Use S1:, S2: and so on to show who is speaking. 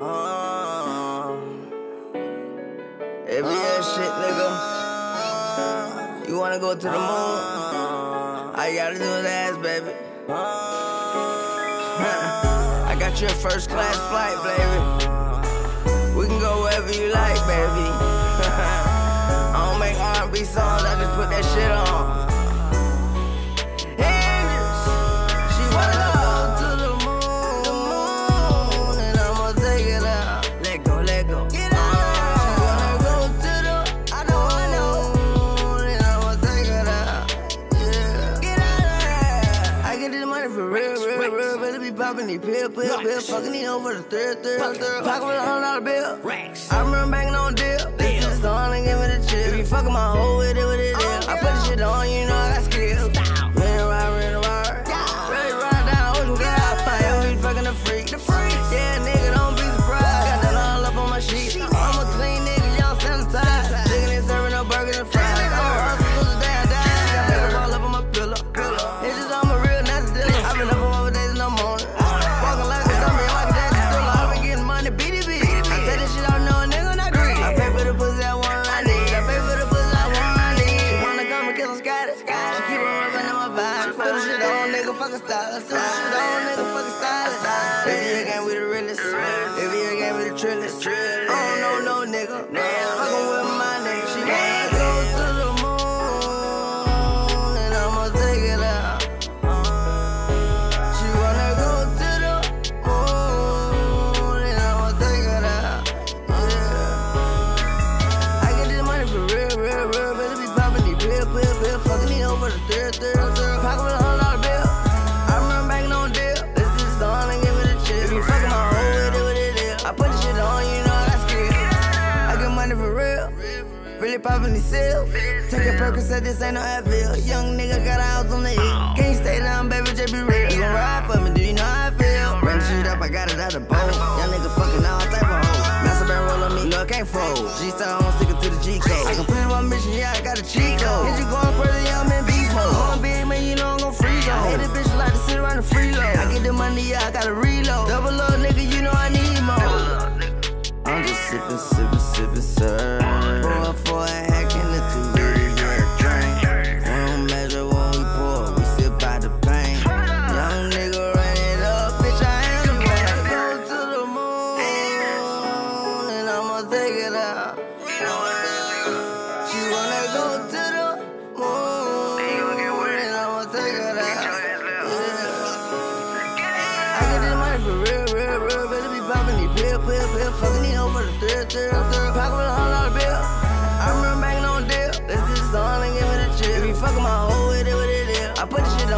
S1: Uh, every year shit, nigga. You wanna go to the moon? You gotta do is baby. I got you a first class flight, baby. We can go wherever you like, baby. Popping these pill, pill, pill. Fucking these over the third, third, third. Pocket with a hundred dollar bill.
S2: Racks.
S1: I remember banking on deal. This is the song and give me the chill. If you fucking my hoe with it, with it, oh, is. I put the shit on, fucking the shit on, nigga, fucking style. Every year game the realest. Every year game we the trillest. I don't know no nigga. Really popping these seals. Take a Percocet, this ain't no Advil. Young nigga got a house on the hill. Can't stay down, baby, just be real. You gon' ride for me, do you know how I feel? Run shit up, I got it out the boat. Young nigga fucking all type of hoes. Master band roll on me, no, I can't fold. G-Star, I'm sticking to the G-code. I complete one mission, yeah, I got a cheat code. Hit you going crazy, yeah, I'm in beast mode. Going big, man, you know I'm gon' freeze on. Hate this bitch like to sit around the freeload. I get the money, yeah, I gotta reload. Double up, nigga, you know I need more. I'm just sipping, sipping, sipping, sir. It out. She wanna go to the moon, and I'ma take it out. Yeah. I get this money for real, real, real. Better be popping these pill, pill, pill. Fucking these over the third, third, third. Pocket with a hundred dollar bill. I remember banking on deal. This is the song and give me the chill. If you fucking my hoe with it, with it, is. I put the shit